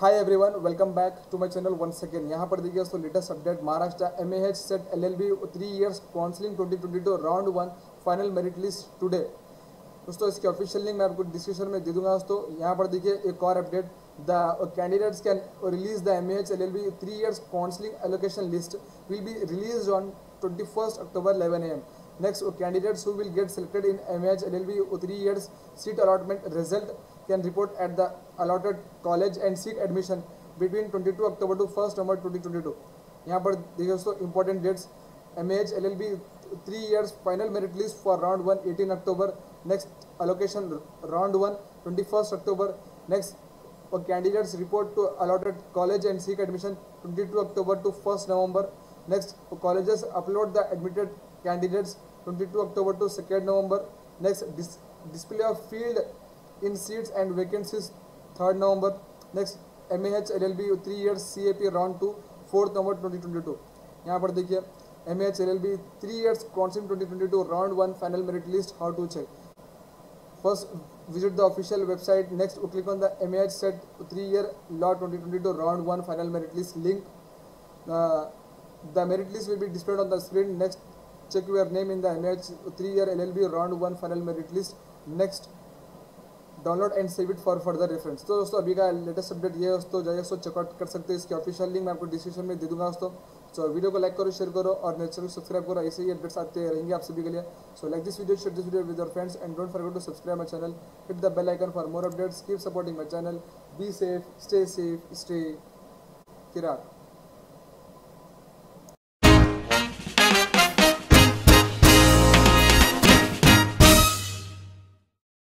Hi everyone welcome back to my channel one second यहाँ पर देखिए दोस्तों latest update Maharashtra M H CET L L B three years counselling twenty twenty two round one final merit list today दोस्तों, इसके official link मैं आपको description में दे दूँगा दोस्तों। यहाँ पर देखिए एक और update the release the M H L L B three years counselling allocation list will be release on twenty next candidates who will get selected in M H L L B three years seat allotment result can report at the allotted college and seat admission between 22 October to first November twenty twenty two यहाँ पर देखिए दोस्तों important dates M H L L B three years final merit list for round one eighteen October next allocation round one twenty first October next candidates report to allotted college and seat admission twenty two October to first November Next colleges upload the admitted candidates 22 October to 2nd November. Next, dis display of field in seats and vacancies 3rd November. Next, MAH LLB 3 years CAP round 2 4th November 2022. यहाँ पर देखिए M H L L B three years council twenty twenty two round one final merit list how to check first visit the official website next we click on the mah set 3 year law 2022 round 1 final merit list link uh, the merit list will be displayed on the screen. Next, check your name in the MH 3 year LLB round 1 final merit list. Next download and save it for further reference तो दोस्तों, अभी का latest update ये है दोस्तों जाइए दोस्तों checkout कर सकते हैं। इसकी ऑफिशियल लिंक मैं आपको डिस्क्रिप्शन में दे दूँगा दोस्तों। सो वीडियो को लाइक करो शेयर करो और नेचर को सब्सक्राइब करो। ऐसे ही अपडेट्स आते रहेंगे आप सभी के लिए। So like this video share this video with your friends and don't forget to subscribe my channel hit the bell icon for more updates keep supporting my channel be safe stay safe stay किराक